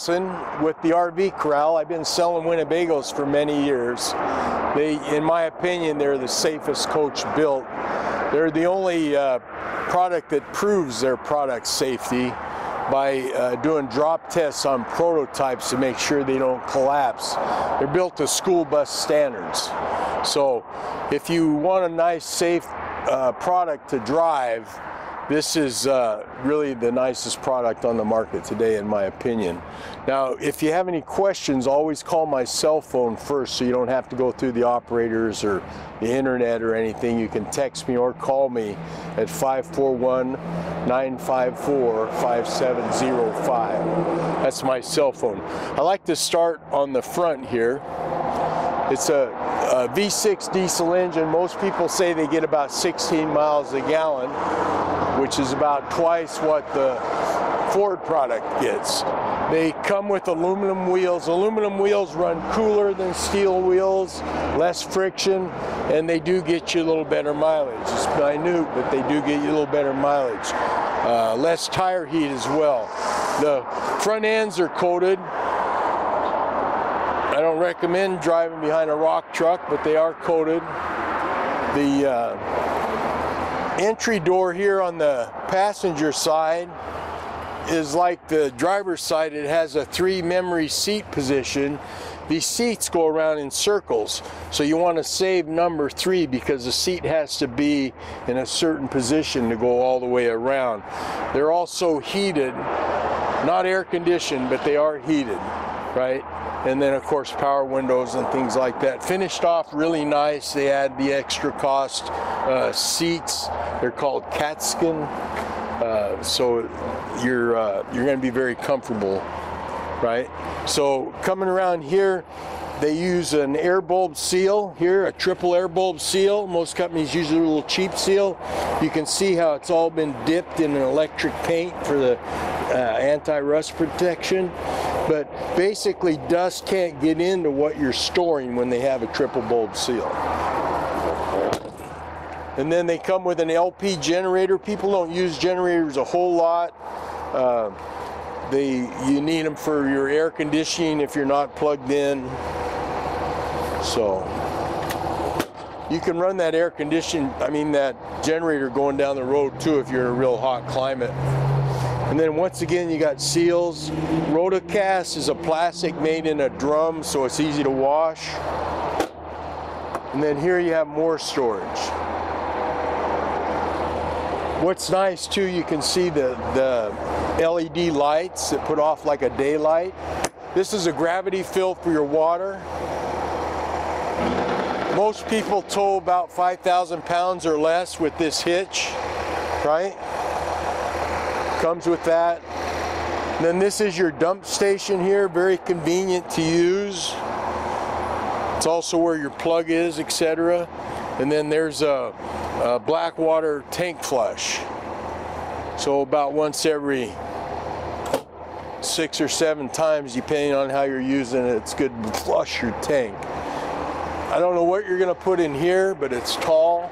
Nelson with the RV Corral. I've been selling Winnebagos for many years. They, in my opinion, they're the safest coach built. They're the only uh, product that proves their product safety by uh, doing drop tests on prototypes to make sure they don't collapse. They're built to school bus standards. So if you want a nice, safe uh, product to drive, this is uh, really the nicest product on the market today in my opinion. Now if you have any questions always call my cell phone first so you don't have to go through the operators or the internet or anything. You can text me or call me at 541-954-5705. That's my cell phone. I like to start on the front here. It's a, a V6 diesel engine. Most people say they get about 16 miles a gallon which is about twice what the Ford product gets. They come with aluminum wheels. Aluminum wheels run cooler than steel wheels, less friction, and they do get you a little better mileage. It's minute, but they do get you a little better mileage. Uh, less tire heat as well. The front ends are coated. I don't recommend driving behind a rock truck, but they are coated. The uh, entry door here on the passenger side is like the driver's side. It has a three memory seat position. These seats go around in circles. So you want to save number three because the seat has to be in a certain position to go all the way around. They're also heated, not air conditioned, but they are heated, right? and then of course power windows and things like that. Finished off really nice. They add the extra cost uh, seats. They're called catskin. Uh, so you're uh, you're going to be very comfortable, right? So coming around here, they use an air bulb seal here, a triple air bulb seal. Most companies use a little cheap seal. You can see how it's all been dipped in an electric paint for the uh, anti-rust protection but basically dust can't get into what you're storing when they have a triple bulb seal. And then they come with an LP generator. People don't use generators a whole lot. Uh, they you need them for your air conditioning if you're not plugged in. So you can run that air condition, I mean that generator going down the road too if you're in a real hot climate. And then once again, you got seals. Rotocast is a plastic made in a drum, so it's easy to wash. And then here you have more storage. What's nice too, you can see the, the LED lights that put off like a daylight. This is a gravity fill for your water. Most people tow about 5,000 pounds or less with this hitch, right? Comes with that. Then this is your dump station here, very convenient to use. It's also where your plug is, etc. And then there's a, a black water tank flush. So about once every six or seven times, depending on how you're using it, it's good to flush your tank. I don't know what you're gonna put in here, but it's tall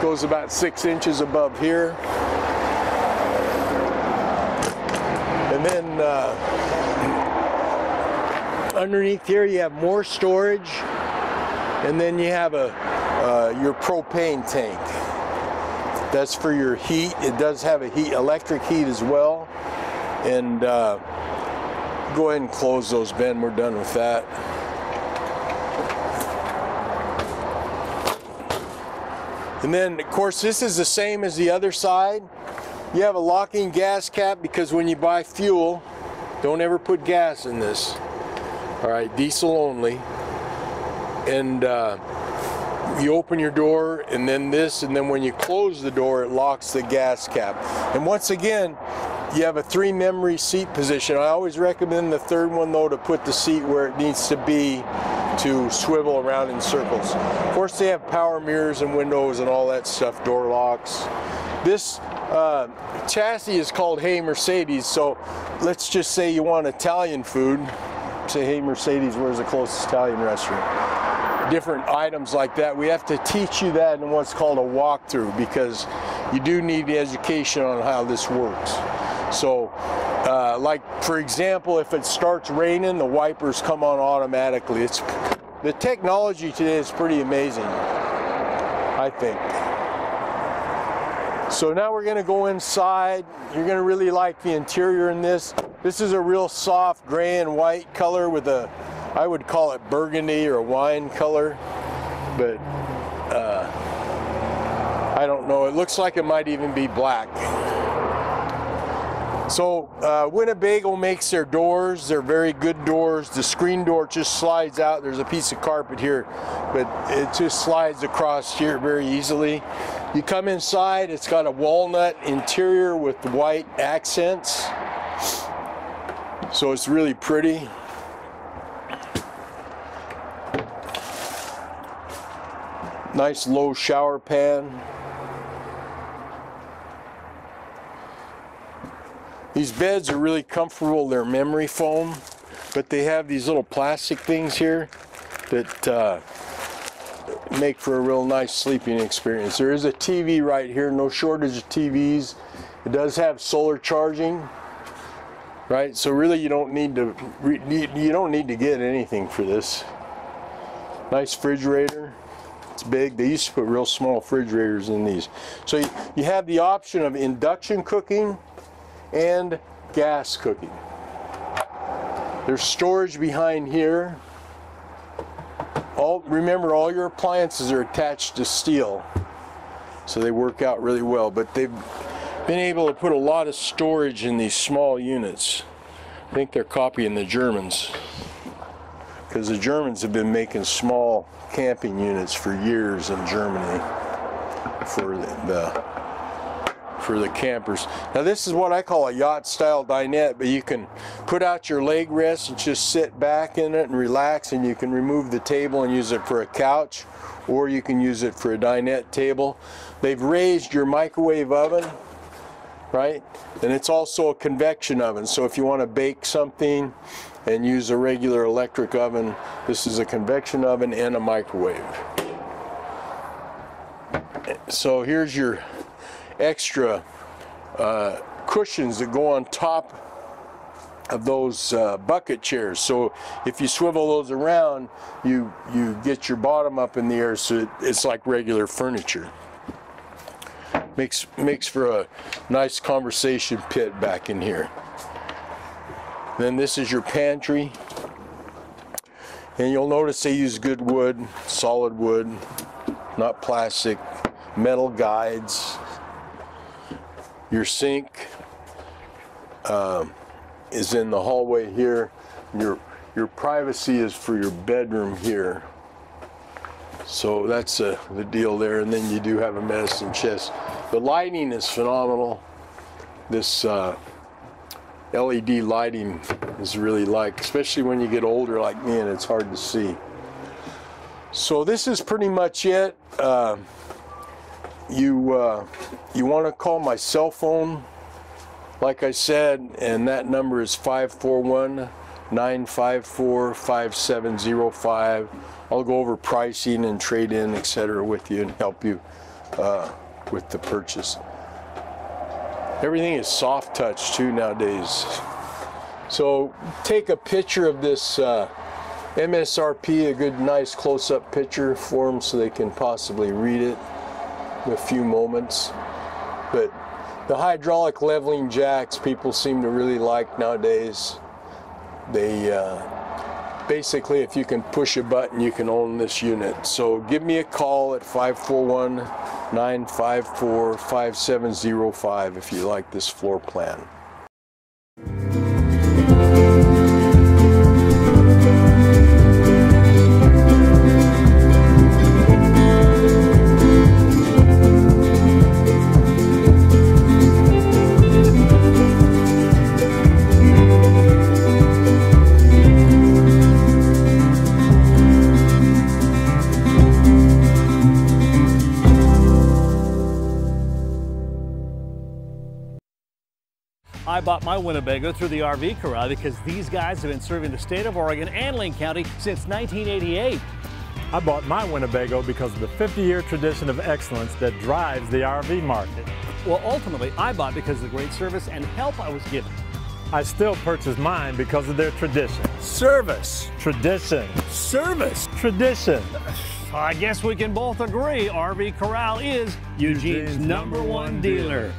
goes about six inches above here. And then uh, underneath here you have more storage and then you have a uh, your propane tank. That's for your heat. It does have a heat, electric heat as well. And uh, go ahead and close those, Ben. We're done with that. And then of course this is the same as the other side. You have a locking gas cap because when you buy fuel, don't ever put gas in this. All right, diesel only. And uh, you open your door and then this and then when you close the door it locks the gas cap. And once again, you have a three memory seat position. I always recommend the third one though to put the seat where it needs to be to swivel around in circles. Of course, they have power mirrors and windows and all that stuff, door locks. This uh, chassis is called Hey Mercedes, so let's just say you want Italian food. Say, Hey Mercedes, where's the closest Italian restaurant? Different items like that. We have to teach you that in what's called a walkthrough because you do need the education on how this works. So like for example, if it starts raining, the wipers come on automatically. It's the technology today is pretty amazing, I think. So now we're going to go inside. You're going to really like the interior in this. This is a real soft gray and white color with a, I would call it burgundy or wine color, but uh, I don't know. It looks like it might even be black. So uh, Winnebago makes their doors. They're very good doors. The screen door just slides out. There's a piece of carpet here, but it just slides across here very easily. You come inside, it's got a walnut interior with white accents. So it's really pretty. Nice low shower pan. These beds are really comfortable. They're memory foam, but they have these little plastic things here that uh, make for a real nice sleeping experience. There is a TV right here, no shortage of TVs. It does have solar charging, right? So really you don't need to, you don't need to get anything for this. Nice refrigerator. It's big. They used to put real small refrigerators in these. So you, you have the option of induction cooking, and gas cooking. There's storage behind here. All, remember, all your appliances are attached to steel, so they work out really well. But they've been able to put a lot of storage in these small units. I think they're copying the Germans, because the Germans have been making small camping units for years in Germany for the, the for the campers. Now this is what I call a yacht style dinette, but you can put out your leg rest and just sit back in it and relax and you can remove the table and use it for a couch or you can use it for a dinette table. They've raised your microwave oven, right? And it's also a convection oven. So if you want to bake something and use a regular electric oven, this is a convection oven and a microwave. So here's your extra uh, cushions that go on top of those uh, bucket chairs. So if you swivel those around, you you get your bottom up in the air so it, it's like regular furniture. Makes makes for a nice conversation pit back in here. Then this is your pantry. And you'll notice they use good wood, solid wood, not plastic, metal guides, your sink um, is in the hallway here. Your your privacy is for your bedroom here. So that's uh, the deal there. And then you do have a medicine chest. The lighting is phenomenal. This uh, LED lighting is really like, especially when you get older like me and it's hard to see. So this is pretty much it. Uh, you uh, you want to call my cell phone? Like I said and that number is 541 954 5705 I'll go over pricing and trade in etc with you and help you uh, with the purchase. Everything is soft touch too nowadays. So take a picture of this uh, MSRP a good nice close-up picture for them so they can possibly read it a few moments. But the hydraulic leveling jacks people seem to really like nowadays. They uh, basically, if you can push a button, you can own this unit. So give me a call at 541 954 5705 if you like this floor plan. I bought my Winnebago through the RV Corral because these guys have been serving the state of Oregon and Lane County since 1988. I bought my Winnebago because of the 50-year tradition of excellence that drives the RV market. Well, ultimately, I bought because of the great service and help I was given. I still purchase mine because of their tradition. Service. Tradition. Service. Tradition. I guess we can both agree RV Corral is Eugene's, Eugene's number number one one dealer. dealer.